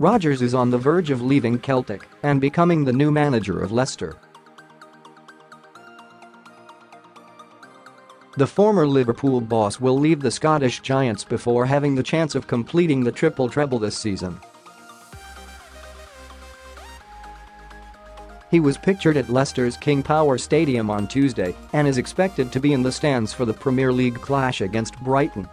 Rodgers is on the verge of leaving Celtic and becoming the new manager of Leicester. The former Liverpool boss will leave the Scottish Giants before having the chance of completing the triple treble this season. He was pictured at Leicester's King Power Stadium on Tuesday and is expected to be in the stands for the Premier League clash against Brighton.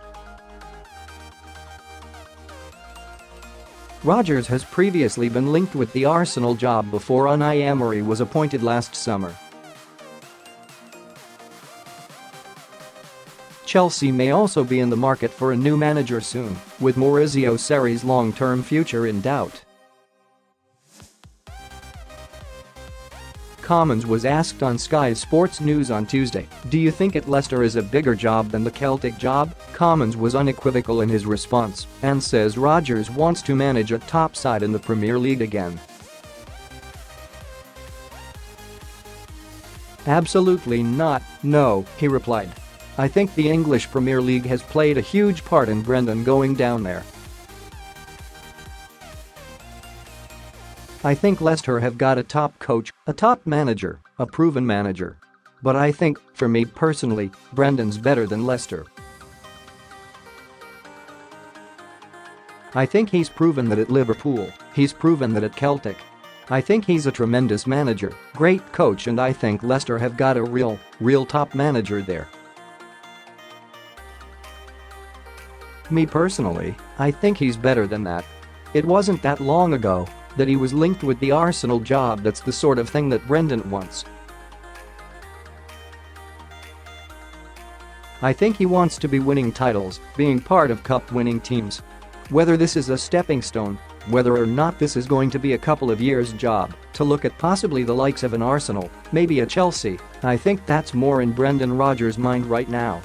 Rodgers has previously been linked with the Arsenal job before Unai Emery was appointed last summer. Chelsea may also be in the market for a new manager soon, with Maurizio Sarri's long-term future in doubt. Commons was asked on Sky Sports News on Tuesday, do you think at Leicester is a bigger job than the Celtic job? Commons was unequivocal in his response and says Rodgers wants to manage a top side in the Premier League again. Absolutely not, no, he replied. I think the English Premier League has played a huge part in Brendan going down there. I think Leicester have got a top coach, a top manager, a proven manager. But I think, for me personally, Brendan's better than Leicester. I think he's proven that at Liverpool, he's proven that at Celtic. I think he's a tremendous manager, great coach and I think Leicester have got a real, real top manager there. Me personally, I think he's better than that. It wasn't that long ago that he was linked with the Arsenal job that's the sort of thing that Brendan wants. I think he wants to be winning titles, being part of cup-winning teams. Whether this is a stepping stone, whether or not this is going to be a couple of years job, to look at possibly the likes of an Arsenal, maybe a Chelsea, I think that's more in Brendan Rodgers' mind right now.